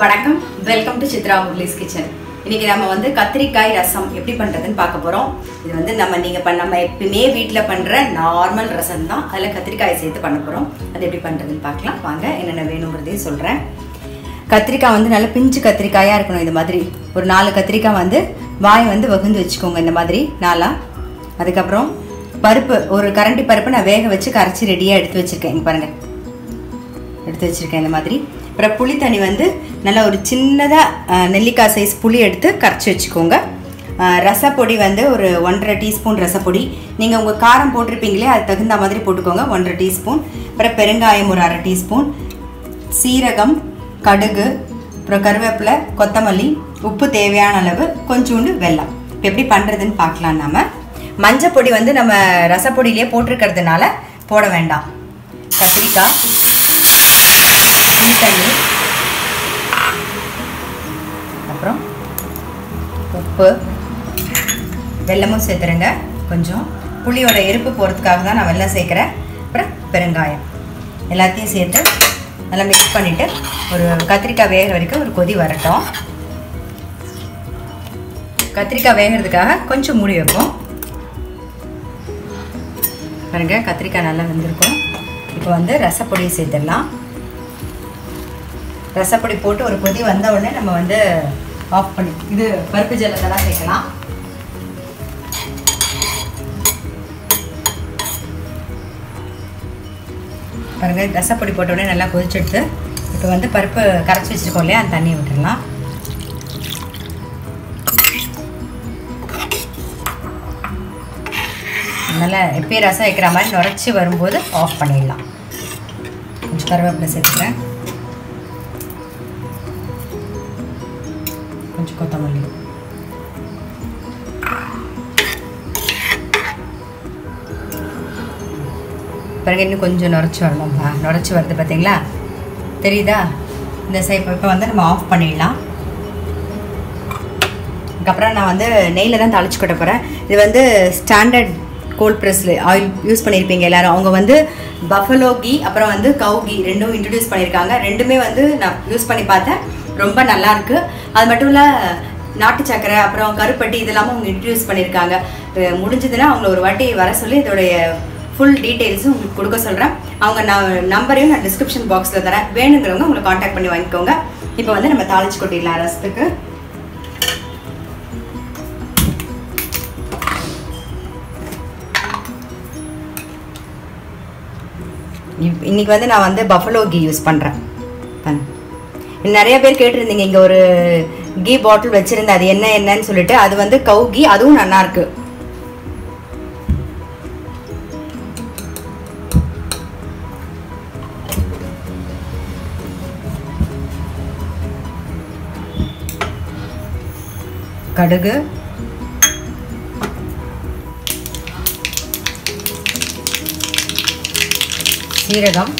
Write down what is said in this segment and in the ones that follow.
வணக்கம். Welcome to Chitra Murli's kitchen இன்னைக்கு நம்ம வந்து கத்திரிக்காய் ரசம் எப்படி பண்றதுன்னு பார்க்க போறோம். இது வந்து நம்ம நீங்க பண்ண நம்ம எப்பயுமே வீட்டில் பண்ற நார்மல் ரசம் தான். அதில் கத்திரிக்காய் சேர்த்து பண்ண போறோம். அது எப்படி பண்றதுன்னு பார்க்கலாம். வாங்க என்னென்ன வேணுங்கிறதையும் சொல்றேன். கத்திரிக்காய் வந்து நல்ல பிஞ்சு கத்திரிக்காயாக இருக்கணும் இந்த மாதிரி. ஒரு நாலு கத்திரிக்காய் வந்து வாய் வந்து வகுந்து வச்சுக்கோங்க இந்த மாதிரி நாலா. அதுக்கப்புறம் பருப்பு ஒரு கரண்டி பருப்பு நான் வேக வச்சு கரைச்சி ரெடியாக எடுத்து வச்சுருக்கேன். இங்கே பாருங்கள் எடுத்து வச்சுருக்கேன் இந்த மாதிரி. அப்புறம் புளி தண்ணி வந்து நல்லா ஒரு சின்னதாக நெல்லிக்காய் சைஸ் புளி எடுத்து கரைச்சி வச்சுக்கோங்க. ரசப்பொடி வந்து ஒரு ஒன்றரை டீஸ்பூன் ரசப்பொடி. நீங்கள் உங்கள் காரம் போட்டிருப்பீங்களே அது தகுந்த மாதிரி போட்டுக்கோங்க ஒன்றரை டீஸ்பூன். அப்புறம் பெருங்காயம் ஒரு அரை டீஸ்பூன். சீரகம் கடுகு அப்புறம் கருவேப்பிலை கொத்தமல்லி உப்பு தேவையான அளவு கொஞ்சோண்டு வெல்லம். இப்போ எப்படி பண்ணுறதுன்னு பார்க்கலாம் நாம். மஞ்சள் பொடி வந்து நம்ம ரசப்பொடியிலே போட்டிருக்கிறதுனால போட வேண்டாம். கத்திரிக்காய். புளி தண்ணி. அப்புறம் உப்பு வெல்லமும் சேர்த்துருங்க. கொஞ்சம் புளியோட எருப்பு போகிறதுக்காக தான் நான் வெள்ளம் சேர்க்குறேன். அப்புறம் பெருங்காயம். எல்லாத்தையும் சேர்த்து நல்லா மிக்ஸ் பண்ணிவிட்டு ஒரு கத்திரிக்காய் வேகிற வரைக்கும் ஒரு கொதி வரட்டும். கத்திரிக்காய் வேகிறதுக்காக கொஞ்சம் மூடி வைப்போம். பாருங்கள் கத்திரிக்காய் நல்லா வெந்திருக்கும். இப்போ வந்து ரசப்பொடியை சேர்த்துடலாம். ரசப்பொடி போட்டு ஒரு கொதி வந்த உடனே நம்ம வந்து ஆஃப் பண்ணி இது பருப்பு ஜலத்தெல்லாம் சேர்க்கலாம். பாருங்க ரசப்பொடி போட்ட உடனே நல்லா கொதிச்செடுத்து இப்போ வந்து பருப்பு கரைச்சி வச்சிருக்கோம் இல்லையா அந்த தண்ணியை விட்டுடலாம். நல்லா எப்பயும் ரசம் வைக்கிற மாதிரி நுரைச்சி வரும்போது ஆஃப் பண்ணிடலாம். கொஞ்சம் கருவேப்பிலை சேர்த்துக்கிறேன். கொஞ்சம் கொத்தமல்லி. பிறகு இன்னும் கொஞ்சம் நுரைச்சி வரணும்பா நுரைச்சி வருது பார்த்தீங்களா தெரியுதா? இந்த சைப் இப்போ வந்து நம்ம ஆஃப் பண்ணிடலாம். அதுக்கப்புறம் நான் வந்து நெய்யில் தான் தாளிச்சு கொட்ட போகிறேன் இது வந்து ஸ்டாண்டர்ட் கோல்ட் ப்ரெஸ்ல ஆயில் யூஸ் பண்ணியிருப்பீங்க எல்லாரும். அவங்க வந்து பஃபலோ கீ அப்புறம் வந்து கவு கீ ரெண்டும் இன்ட்ரடியூஸ் பண்ணியிருக்காங்க ரெண்டுமே வந்து நான் யூஸ் பண்ணி பார்த்தேன். ரொம்ப நல்லா இருக்கு. அது மட்டும் இல்லை நாட்டு சக்கரை அப்புறம் கருப்பட்டி இதெல்லாமும் அவங்க இன்ட்ரடியூஸ் பண்ணியிருக்காங்க முடிஞ்சதுன்னா அவங்கள ஒரு வாட்டி வர சொல்லி இதோடைய ஃபுல் டீட்டெயில்ஸும் உங்களுக்கு கொடுக்க சொல்கிறேன் அவங்க நான் நம்பரையும் நான் டிஸ்கிரிப்ஷன் பாக்ஸில் தரேன். வேணுங்கிறவங்க உங்களை காண்டாக்ட் பண்ணி வாங்கிக்கோங்க. இப்போ வந்து நம்ம தாளிச்சு கொட்டிடலாம் ரசத்துக்கு. இப்- இன்னைக்கு வந்து நான் வந்து பஃபலோ கீ யூஸ் பண்ணுறேன் நிறைய பேர் கேட்டிருந்தீங்க இங்கே ஒரு கீ பாட்டில் வச்சுருந்தேன் அது என்ன என்னன்னு சொல்லிட்டு அது வந்து கவு கீ அதுவும் நல்லாயிருக்கு கடுகு சீரகம்.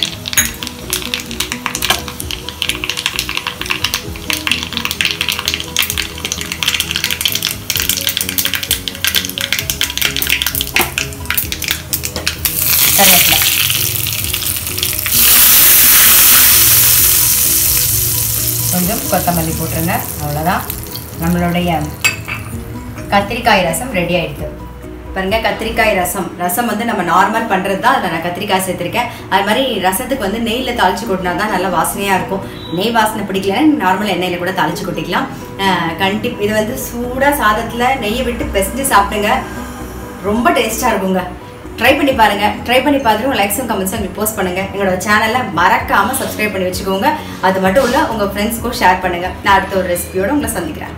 கருவேப்பிலை. கொஞ்சம் கொத்தமல்லி போட்டுருங்க. அவ்வளோதான் நம்மளுடைய கத்திரிக்காய் ரசம் ரெடி ஆகிடுது பாருங்க கத்திரிக்காய் ரசம். ரசம் வந்து நம்ம நார்மல் பண்ணுறது தான் அதில் நான் கத்திரிக்காய் சேர்த்துருக்கேன். அது மாதிரி ரசத்துக்கு வந்து நெய்யில் தாளிச்சு கொட்டினா தான் நல்லா வாசனையாக இருக்கும். நெய் வாசனை பிடிக்கலன்னு நார்மல் எண்ணெயில் கூட தாளிச்சு கொட்டிக்கலாம். கண்டி இது வந்து சூடாக சாதத்தில் நெய்யை விட்டு பெசஞ்சு சாப்பிடுங்க. ரொம்ப டேஸ்ட்டாக இருக்குங்க. ட்ரை பண்ணி பாருங்க. ட்ரை பண்ணி பார்த்துட்டு உங்கள் லைக்ஸும் கமெண்ட்ஸும் எங்களுக்கு போஸ்ட் பண்ணுங்க. எங்களோட சேனலை மறக்காமல் சப்ஸ்கிரைப் பண்ணி வச்சுக்கோங்க. அது மட்டும் இல்லை உங்கள் ஃப்ரெண்ட்ஸ்க்கும் ஷேர் பண்ணுங்கள் நான் அடுத்த ஒரு ரெசிபியோடு உங்களை சந்திக்கிறேன்.